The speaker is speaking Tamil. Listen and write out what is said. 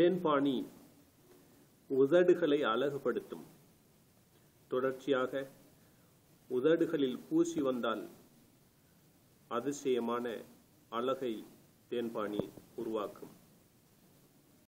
தேன்பாணி உதடுகளை அழகுபடுத்தும். தொடர்ச்சியாக உதடுகளில் பூசி வந்தால் அதிசயமான அழகை தேன்பாணி உருவாக்கும்.